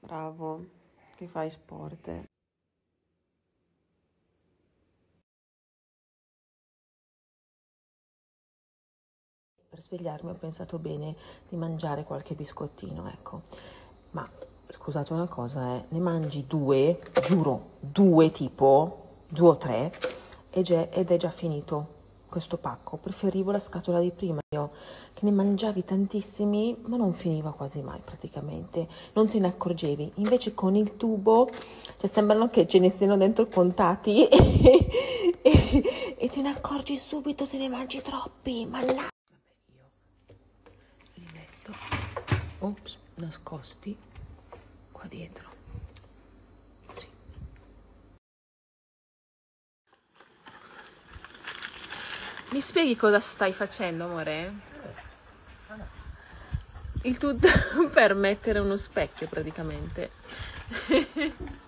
Bravo, che fai sport. Per svegliarmi ho pensato bene di mangiare qualche biscottino, ecco. Ma scusate una cosa, eh, ne mangi due, giuro, due tipo, due o tre, ed è, ed è già finito questo pacco. Preferivo la scatola di prima, io, che ne mangiavi tantissimi, ma non finiva quasi mai praticamente, non te ne accorgevi. Invece con il tubo, cioè sembrano che ce ne siano dentro contati e, e, e te ne accorgi subito se ne mangi troppi, mannaggia. Li metto, ops, nascosti qua dietro. Mi spieghi cosa stai facendo, amore? Il tutto per mettere uno specchio praticamente.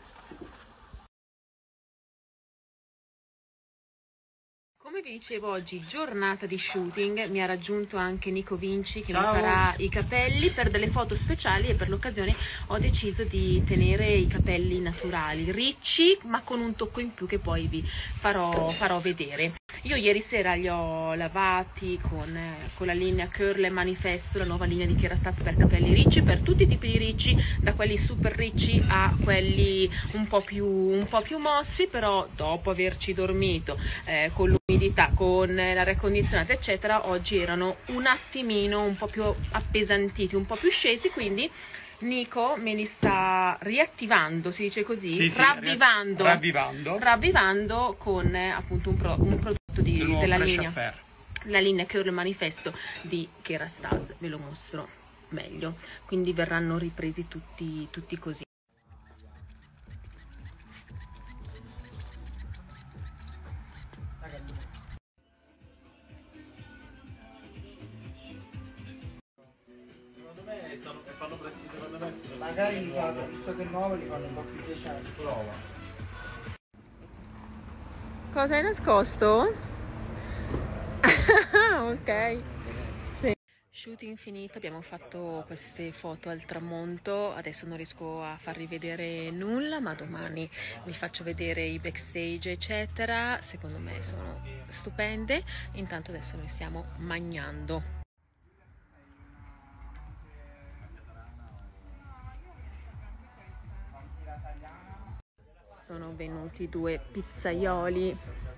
Come vi dicevo oggi, giornata di shooting, mi ha raggiunto anche Nico Vinci che Ciao. mi farà i capelli per delle foto speciali e per l'occasione ho deciso di tenere i capelli naturali, ricci ma con un tocco in più che poi vi farò, farò vedere. Io ieri sera li ho lavati con, eh, con la linea Curl e Manifesto, la nuova linea di Kerastase per capelli ricci, per tutti i tipi di ricci, da quelli super ricci a quelli un po' più, un po' più mossi, però dopo averci dormito eh, con l'umidità, con l'aria condizionata, eccetera, oggi erano un attimino un po' più appesantiti, un po' più scesi, quindi Nico me li sta riattivando, si dice così, Sì, sì, ravvivando, ravvivando. ravvivando con eh, appunto un, pro- un prodotto di- Il della linea Affair. la linea Curl Manifesto di Kerastase, ve lo mostro meglio. Quindi verranno ripresi tutti, tutti così. Secondo me stanno, fanno prezzi, secondo me. Magari li fanno, visto che è nuovo, li fanno un po' più decenti. Prova. Cosa hai nascosto? ok. Shooting finito, abbiamo fatto queste foto al tramonto, adesso non riesco a farvi vedere nulla, ma domani vi faccio vedere i backstage eccetera, secondo me sono stupende, intanto adesso noi stiamo mangiando. Sono venuti due pizzaioli.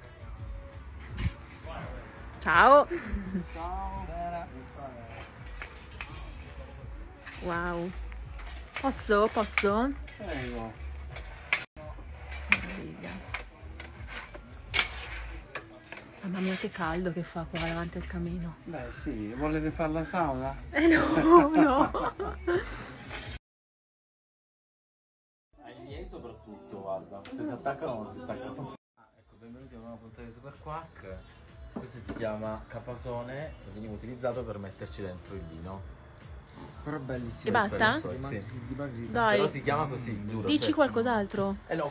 Ciao! Wow! Posso? Posso? Prego. Meraviglia. Mamma mia che caldo che fa qua davanti al camino. Beh sì, volete fare la sauna? Eh no, no! Ai miei soprattutto, guarda. Se si attaccano non si staccano. Ah, ecco, benvenuti a una nuova puntata di Super Quack. Questo si chiama capasone e veniva utilizzato per metterci dentro il vino. Però bellissimo. E basta? Sì. Dai, Però si chiama così, giuro. dici cioè- qualcos'altro. Eh no,